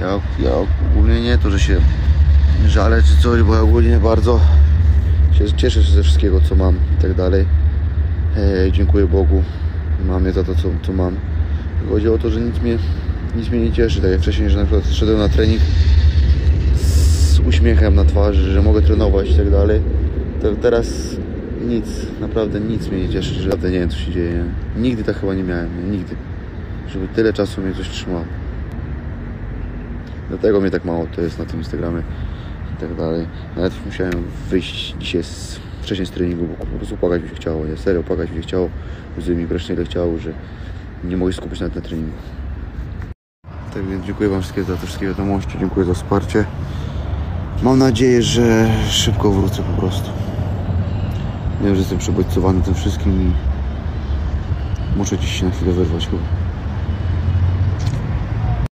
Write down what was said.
Ja, ja ogólnie nie to, że się żalę czy coś, bo ja ogólnie bardzo się cieszę ze wszystkiego, co mam i tak dalej. Dziękuję Bogu, mamie za to, co, co mam. Chodzi o to, że nic mnie, nic mnie nie cieszy. Tak jak wcześniej, że na przykład szedłem na trening z uśmiechem na twarzy, że mogę trenować i tak dalej. To teraz nic, naprawdę nic mnie nie cieszy, że naprawdę nie wiem co się dzieje. Nigdy tak chyba nie miałem, nigdy. Żeby tyle czasu mnie coś trzymało. Dlatego mnie tak mało to jest na tym Instagramie i tak dalej. Nawet musiałem wyjść dzisiaj z, wcześniej z treningu, bo po prostu płakać mi się chciało. Nie? Serio, płakać mi się chciało. Łzy mi wreszcie tyle chciało, że nie mogę skupić nawet na treningu. Tak więc dziękuję Wam wszystkim za te wszystkie wiadomości, dziękuję za wsparcie. Mam nadzieję, że szybko wrócę po prostu. Wiem, że jestem przebodźcowany tym wszystkim i muszę dziś się na chwilę wyrwać chyba.